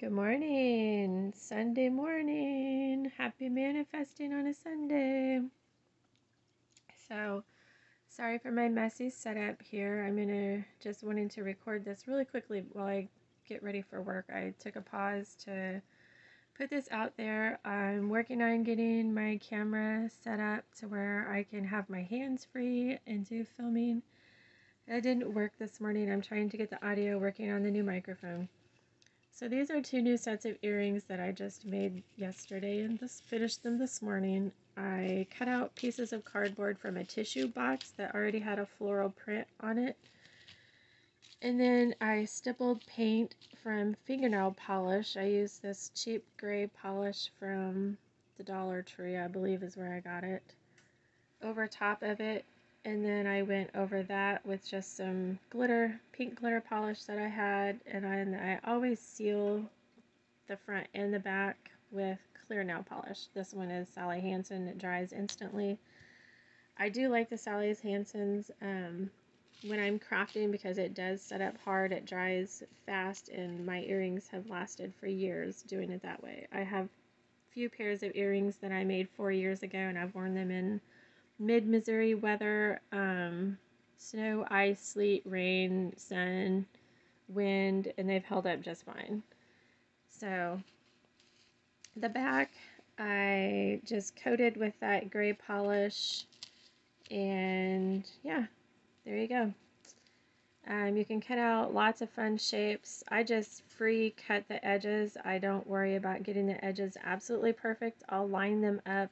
Good morning, Sunday morning. Happy manifesting on a Sunday. So, sorry for my messy setup here. I'm gonna just wanting to record this really quickly while I get ready for work. I took a pause to put this out there. I'm working on getting my camera set up to where I can have my hands free and do filming. It didn't work this morning. I'm trying to get the audio working on the new microphone. So these are two new sets of earrings that I just made yesterday and just finished them this morning. I cut out pieces of cardboard from a tissue box that already had a floral print on it. And then I stippled paint from fingernail polish. I used this cheap gray polish from the Dollar Tree, I believe is where I got it. Over top of it and then I went over that with just some glitter, pink glitter polish that I had, and I, I always seal the front and the back with clear nail polish. This one is Sally Hansen, it dries instantly. I do like the Sally Hansen's um, when I'm crafting because it does set up hard, it dries fast, and my earrings have lasted for years doing it that way. I have a few pairs of earrings that I made four years ago, and I've worn them in mid Missouri weather um, snow, ice, sleet, rain, sun, wind, and they've held up just fine. So the back I just coated with that gray polish and yeah, there you go. Um, you can cut out lots of fun shapes. I just free cut the edges. I don't worry about getting the edges absolutely perfect. I'll line them up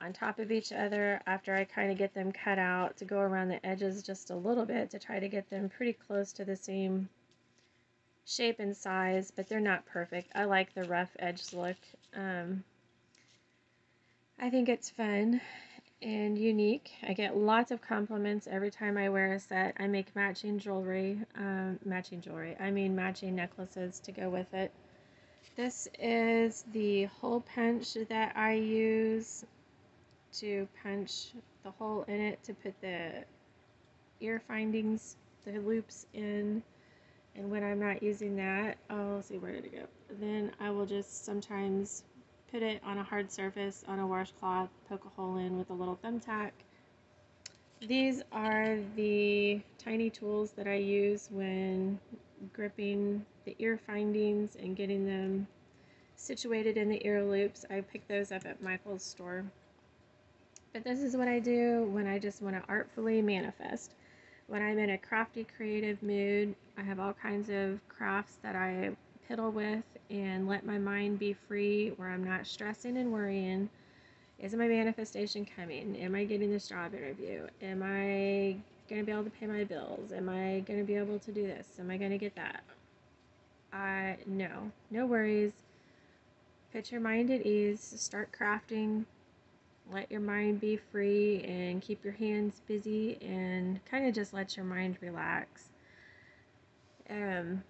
on top of each other after I kind of get them cut out to go around the edges just a little bit to try to get them pretty close to the same shape and size, but they're not perfect. I like the rough edge look. Um, I think it's fun and unique. I get lots of compliments every time I wear a set. I make matching jewelry, um, matching jewelry, I mean matching necklaces to go with it. This is the hole punch that I use to punch the hole in it to put the ear findings, the loops in. And when I'm not using that, I'll see where did it go. Then I will just sometimes put it on a hard surface on a washcloth, poke a hole in with a little thumbtack. These are the tiny tools that I use when gripping the ear findings and getting them situated in the ear loops. I picked those up at Michael's store. But this is what I do when I just want to artfully manifest. When I'm in a crafty, creative mood, I have all kinds of crafts that I piddle with and let my mind be free where I'm not stressing and worrying. Is my manifestation coming? Am I getting this job interview? Am I going to be able to pay my bills? Am I going to be able to do this? Am I going to get that? I no, no worries. Put your mind at ease. Start crafting let your mind be free and keep your hands busy and kind of just let your mind relax. Um,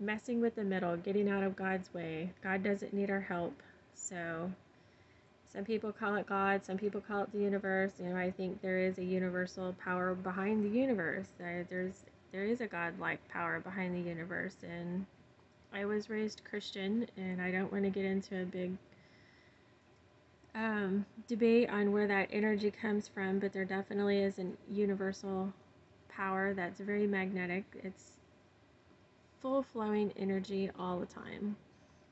messing with the middle, getting out of God's way. God doesn't need our help. So some people call it God, some people call it the universe. You know, I think there is a universal power behind the universe. There's there is a God-like power behind the universe and I was raised Christian and I don't want to get into a big um, debate on where that energy comes from, but there definitely is a universal power that's very magnetic. It's full flowing energy all the time,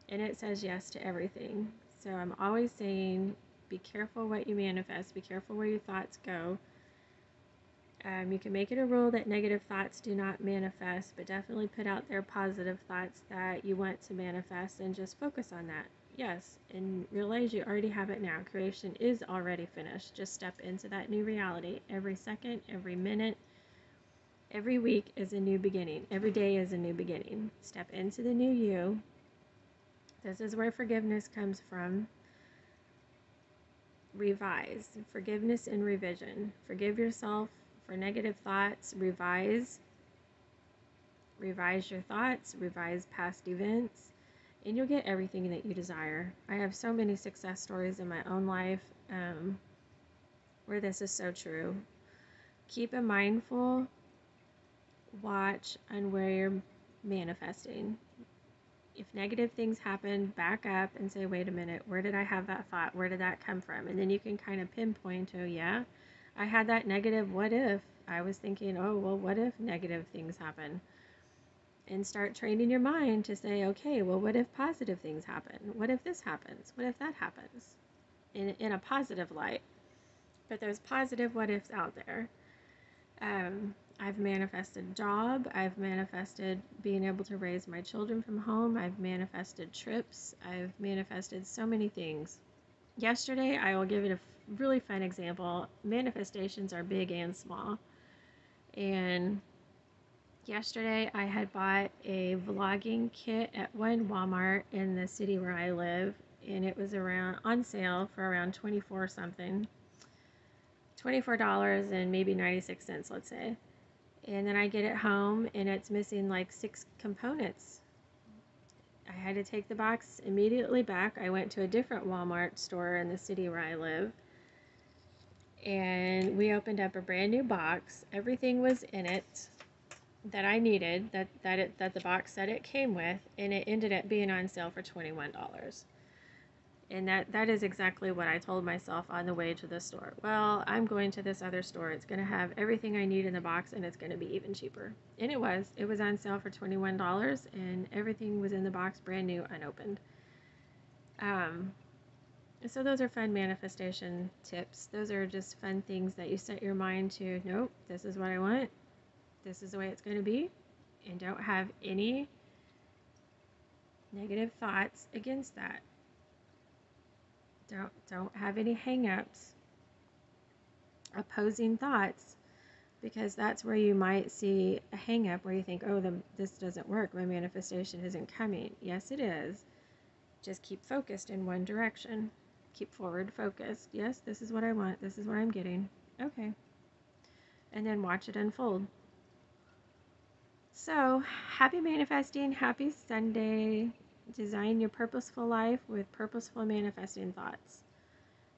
and it says yes to everything. So I'm always saying be careful what you manifest, be careful where your thoughts go. Um, you can make it a rule that negative thoughts do not manifest, but definitely put out there positive thoughts that you want to manifest and just focus on that. Yes, and realize you already have it now. Creation is already finished. Just step into that new reality. Every second, every minute, every week is a new beginning. Every day is a new beginning. Step into the new you. This is where forgiveness comes from. Revise. Forgiveness and revision. Forgive yourself for negative thoughts. Revise. Revise your thoughts. Revise past events and you'll get everything that you desire. I have so many success stories in my own life um, where this is so true. Keep a mindful watch on where you're manifesting. if negative things happen, back up and say, wait a minute, where did I have that thought? Where did that come from? And then you can kind of pinpoint, oh, yeah, I had that negative what if. I was thinking, oh, well, what if negative things happen? And start training your mind to say, okay, well, what if positive things happen? What if this happens? What if that happens? In, in a positive light. But there's positive what ifs out there. Um, I've manifested job. I've manifested being able to raise my children from home. I've manifested trips. I've manifested so many things. Yesterday, I will give it a really fun example. Manifestations are big and small. And yesterday, I had bought a vlogging kit at one Walmart in the city where I live, and it was around on sale for around 24 something. $24 and maybe 96 cents, let's say and then I get it home and it's missing like six components. I had to take the box immediately back. I went to a different Walmart store in the city where I live and we opened up a brand new box. Everything was in it that I needed that that it that the box said it came with and it ended up being on sale for $21 and that that is exactly what I told myself on the way to the store. Well, I'm going to this other store. It's going to have everything I need in the box and it's going to be even cheaper. And it was. It was on sale for $21 and everything was in the box brand new unopened. Um so those are fun manifestation tips. Those are just fun things that you set your mind to, nope, this is what I want. This is the way it's going to be and don't have any negative thoughts against that. Don't don't have any hangups, opposing thoughts, because that's where you might see a hangup where you think, oh, the, this doesn't work. My manifestation isn't coming. Yes, it is. Just keep focused in one direction. Keep forward focused. Yes, this is what I want. This is what I'm getting. Okay. And then watch it unfold. So, happy manifesting. Happy Sunday design your purposeful life with purposeful manifesting thoughts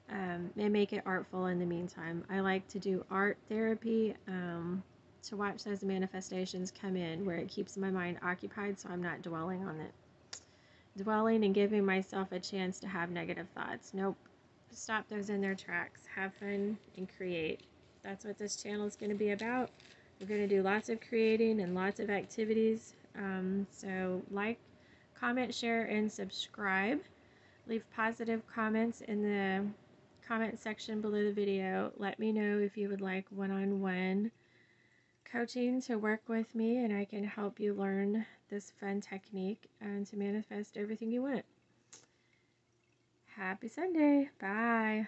um, and make it artful in the meantime. I like to do art therapy um, to watch those manifestations come in where it keeps my mind occupied so I'm not dwelling on it. Dwelling and giving myself a chance to have negative thoughts. Nope. Stop those in their tracks. Have fun and create. That's what this channel is going to be about. We're going to do lots of creating and lots of activities. Um, so, like, comment, share, and subscribe. Leave positive comments in the comment section below the video. Let me know if you would like one-on-one coaching to work with me and I can help you learn this fun technique and to manifest everything you want. Happy Sunday. Bye.